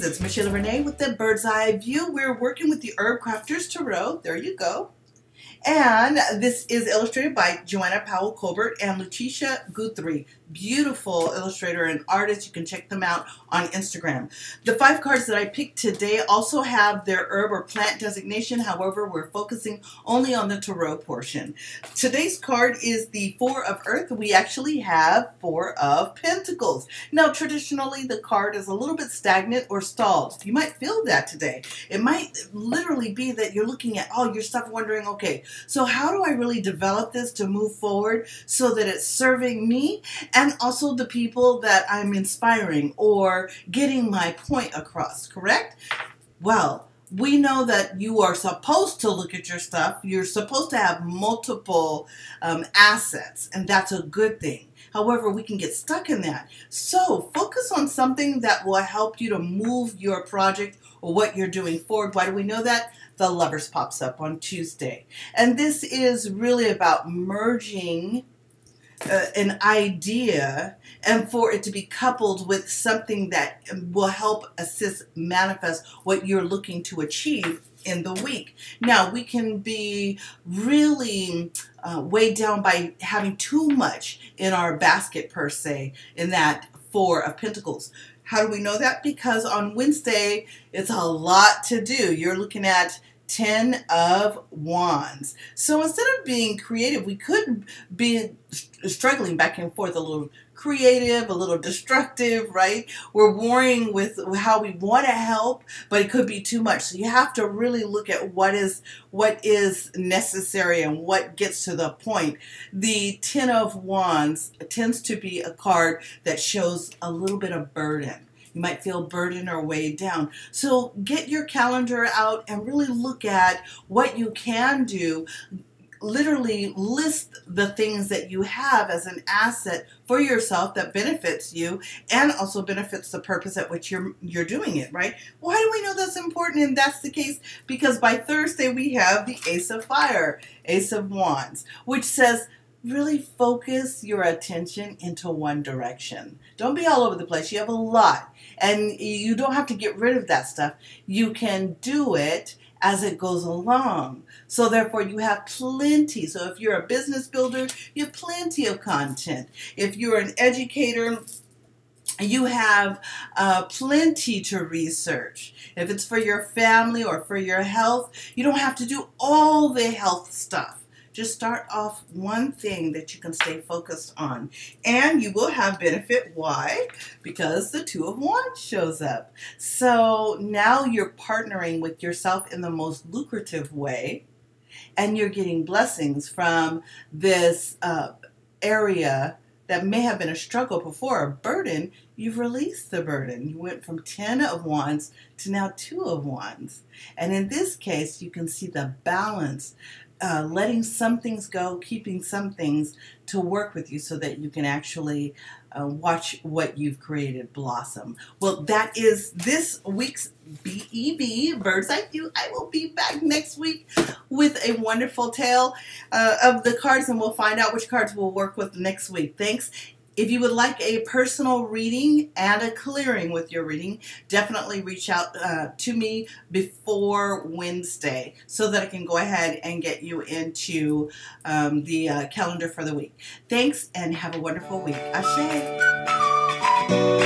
Michaela Rena with the Bird's Eye View. We're working with the Herbcrafters Tarot. There you go. And this is illustrated by Joanna Powell Colbert and Latisha Guthrie. Beautiful illustrator and artist. You can check them out on Instagram. The five cards that I picked today also have their herb or plant designation. However, we're focusing only on the tarot portion. Today's card is the Four of Earth. We actually have Four of Pentacles. Now, traditionally, the card is a little bit stagnant or stalled. You might feel that today. It might literally be that you're looking at oh, all your stuff wondering, okay, so how do I really develop this to move forward so that it's serving me also the people that I'm inspiring or getting my point across, correct? Well, we know that you are supposed to look at your stuff. You're supposed to have multiple um, assets, and that's a good thing. However, we can get stuck in that. So focus on something that will help you to move your project or what you're doing forward. Why do we know that? The Lovers pops up on Tuesday. And this is really about merging uh, an idea and for it to be coupled with something that will help assist manifest what you're looking to achieve in the week. Now, we can be really uh, weighed down by having too much in our basket, per se, in that Four of Pentacles. How do we know that? Because on Wednesday, it's a lot to do. You're looking at 10 of Wands. So instead of being creative, we could be struggling back and forth a little creative, a little destructive, right? We're warring with how we want to help, but it could be too much. So you have to really look at what is what is necessary and what gets to the point. The 10 of Wands tends to be a card that shows a little bit of burden you might feel burdened or weighed down. So get your calendar out and really look at what you can do. Literally list the things that you have as an asset for yourself that benefits you and also benefits the purpose at which you're you're doing it right? Why do we know that's important and that's the case? Because by thursday we have the ace of fire ace of wands which says really focus your attention into one direction. Don't be all over the place. You have a lot, and you don't have to get rid of that stuff. You can do it as it goes along. So, therefore, you have plenty. So, if you're a business builder, you have plenty of content. If you're an educator, you have uh, plenty to research. If it's for your family or for your health, you don't have to do all the health stuff. Just start off one thing that you can stay focused on. And you will have benefit. Why? Because the Two of Wands shows up. So now you're partnering with yourself in the most lucrative way. And you're getting blessings from this uh, area that may have been a struggle before, a burden, you've released the burden. You went from 10 of wands to now 2 of wands. And in this case, you can see the balance uh, letting some things go, keeping some things to work with you so that you can actually uh, watch what you've created blossom. Well, that is this week's BEV, Bird's Eye View. I will be back next week with a wonderful tale uh, of the cards, and we'll find out which cards we'll work with next week. Thanks. If you would like a personal reading and a clearing with your reading, definitely reach out uh, to me before Wednesday so that I can go ahead and get you into um, the uh, calendar for the week. Thanks and have a wonderful week. Ashe.